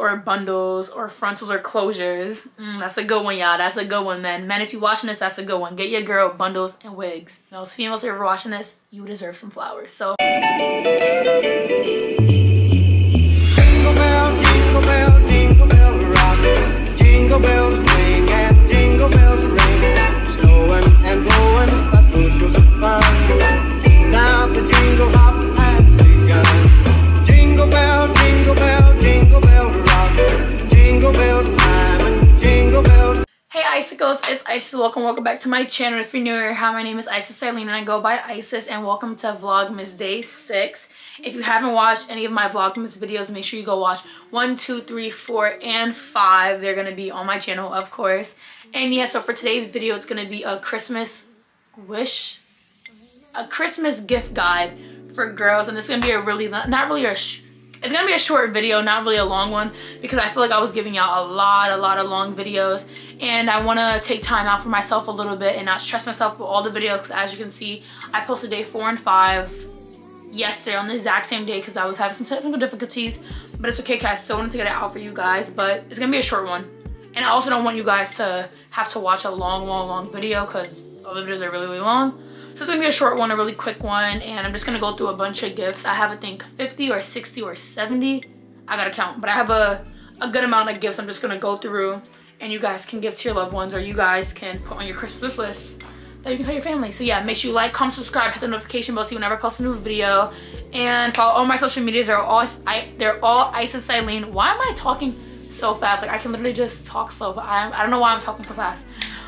or bundles or frontals or closures. Mm, that's a good one, y'all. That's a good one, men. Men, if you're watching this, that's a good one. Get your girl bundles and wigs. Those females who are watching this, you deserve some flowers. So. Isis. Welcome, welcome back to my channel. If you're new here, hi, my name is Isis Syleen and I go by Isis and welcome to Vlogmas Day 6. If you haven't watched any of my Vlogmas videos, make sure you go watch 1, 2, 3, 4, and 5. They're going to be on my channel, of course. And yeah, so for today's video, it's going to be a Christmas wish, a Christmas gift guide for girls. And it's going to be a really, not really a, it's to be a short video, not really a long one, because I feel like I was giving y'all a lot, a lot of long videos. And I want to take time out for myself a little bit and not stress myself with all the videos, because as you can see, I posted day 4 and 5 yesterday on the exact same day because I was having some technical difficulties. But it's okay because I still wanted to get it out for you guys. But it's to be a short one. And I also don't want you guys to have to watch a long, long, long video because all the videos are really, really long. So it's to be a short one, a really quick one. And I'm just to go through a bunch of gifts. I have, I think, 50 or 60 or 70. I got to count. But I have a, a good amount of gifts I'm just to go through. And you guys can give to your loved ones or you guys can put on your Christmas list that you can tell your family. So yeah, make sure you like, comment, subscribe, hit the notification bell so you never post a new video. And follow all my social medias. They're all I they're all Isis Syleen. Why am I talking so fast? Like I can literally just talk slow, but I, I don't know why I'm talking so fast.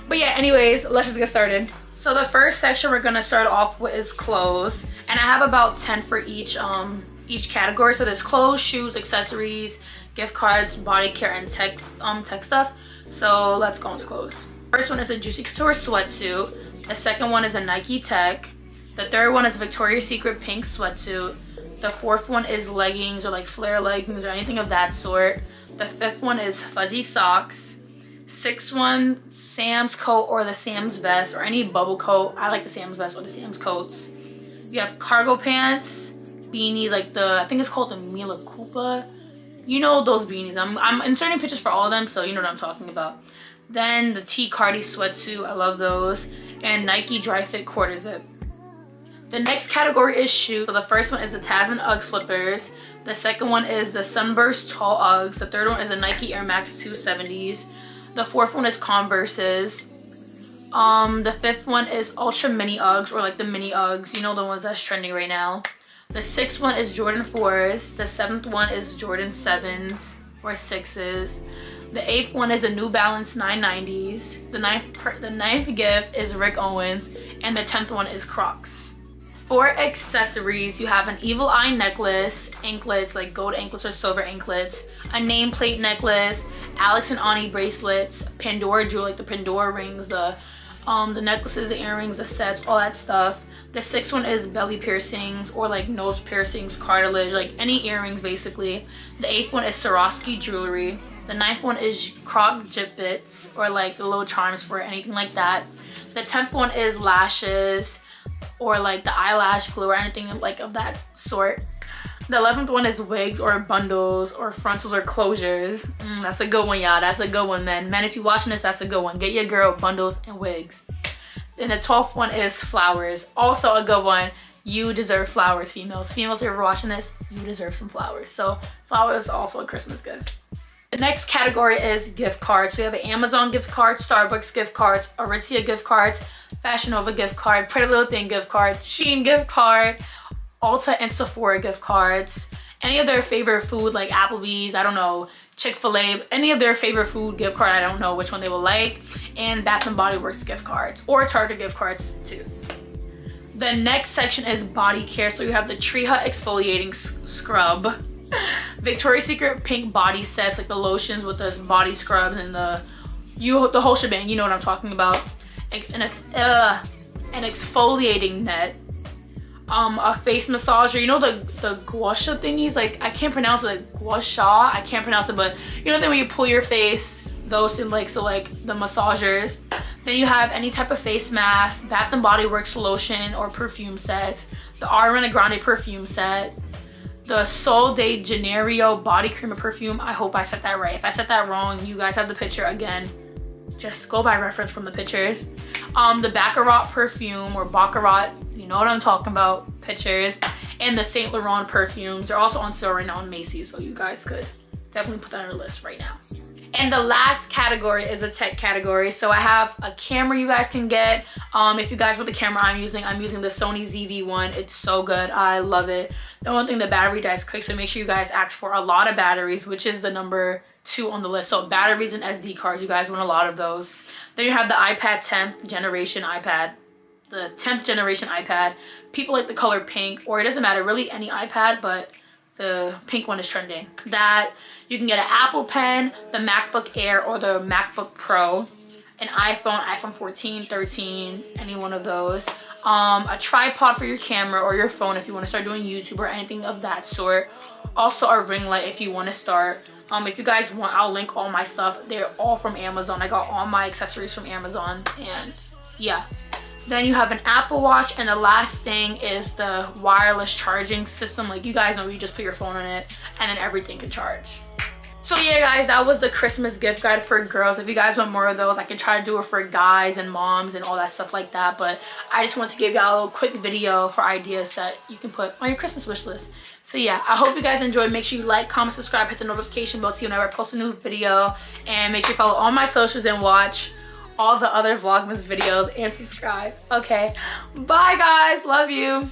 But yeah, anyways, let's just get started. So the first section we're gonna start off with is clothes. And I have about 10 for each um each category. So there's clothes, shoes, accessories, gift cards, body care, and tech um tech stuff. So let's go into clothes. First one is a Juicy Couture sweatsuit. The second one is a Nike Tech. The third one is Victoria's Secret pink sweatsuit. The fourth one is leggings or like flare leggings or anything of that sort. The fifth one is fuzzy socks. Sixth one, Sam's coat or the Sam's vest or any bubble coat. I like the Sam's vest or the Sam's coats. You have cargo pants, beanies like the, I think it's called the Mila Cooper. You know those beanies. I'm, I'm inserting pictures for all of them so you know what I'm talking about. Then the T Cardi sweatsuit. I love those and Nike Dri-FIT Quarter Zip. The next category is shoes. So the first one is the Tasman Ugg slippers. The second one is the Sunburst Tall Uggs. The third one is the Nike Air Max 270s. The fourth one is Converses. Um, the fifth one is Ultra Mini Uggs or like the Mini Uggs. You know the ones that's trending right now. The sixth one is Jordan 4s. The seventh one is Jordan 7s or 6s. The eighth one is a New Balance 990s. The ninth, the ninth gift is Rick Owens. And the tenth one is Crocs. For accessories, you have an evil eye necklace, anklets, like gold anklets or silver anklets, a nameplate necklace, Alex and Ani bracelets, Pandora jewelry, like the Pandora rings, the um, the necklaces, the earrings, the sets, all that stuff. The sixth one is belly piercings or like nose piercings, cartilage, like any earrings basically. The eighth one is Swarovski jewelry. The ninth one is croc Jibbitz or like little charms for anything like that. The tenth one is lashes or like the eyelash glue or anything like of that sort. The 11th one is wigs or bundles or frontals or closures. Mm, that's a good one, y'all. That's a good one, man. Man, if you're watching this, that's a good one. Get your girl bundles and wigs. And the 12th one is flowers. Also a good one. You deserve flowers, females. Females who are watching this, you deserve some flowers. So flowers also a Christmas gift. The next category is gift cards. So we have Amazon gift cards, Starbucks gift cards, Aritzia gift cards, Fashion Nova gift card, Pretty Little Thing gift card, Shein gift card, Ulta and Sephora gift cards, any of their favorite food like Applebee's, I don't know, Chick-fil-A, any of their favorite food gift card, I don't know which one they will like, and Bath & Body Works gift cards, or Target gift cards too. The next section is body care. So you have the Tree Hut Exfoliating Scrub, Victoria's Secret pink body sets, like the lotions with the body scrubs and the you the whole shebang. You know what I'm talking about. An, uh, an exfoliating net, um, a face massager. You know the the gua sha thingies. Like I can't pronounce it. Gua sha. I can't pronounce it, but you know then when you pull your face, those in like so like the massagers. Then you have any type of face mask, Bath and Body Works lotion or perfume sets, the Ariana Grande perfume set, the Sol de Janeiro body cream and perfume. I hope I said that right. If I said that wrong, you guys have the picture again. Just go by reference from the pictures. Um, the Baccarat perfume or Baccarat, you know what I'm talking about, pictures. And the Saint Laurent perfumes. They're also on sale right now on Macy's, so you guys could definitely put that on your list right now. And the last category is a tech category. So I have a camera you guys can get. Um, if you guys want the camera I'm using, I'm using the Sony ZV-1. It's so good. I love it. The only thing the battery dies quick, so make sure you guys ask for a lot of batteries, which is the number two on the list. So batteries and SD cards, you guys want a lot of those. Then you have the iPad 10th generation iPad the 10th generation iPad. People like the color pink, or it doesn't matter, really any iPad, but the pink one is trending. That you can get an Apple Pen, the MacBook Air, or the MacBook Pro, an iPhone, iPhone 14, 13, any one of those. Um, a tripod for your camera or your phone if you want to start doing YouTube or anything of that sort. Also a ring light if you want to start. Um, if you guys want, I'll link all my stuff. They're all from Amazon. I got all my accessories from Amazon and yeah. Then you have an Apple Watch and the last thing is the wireless charging system. Like you guys know you just put your phone in it and then everything can charge. So yeah guys, that was the Christmas gift guide for girls. If you guys want more of those, I can try to do it for guys and moms and all that stuff like that. But I just want to give y'all a quick video for ideas that you can put on your Christmas wish list. So yeah, I hope you guys enjoyed. Make sure you like, comment, subscribe, hit the notification bell so you whenever I post a new video. And make sure you follow all my socials and watch all the other Vlogmas videos and subscribe. Okay, bye guys, love you.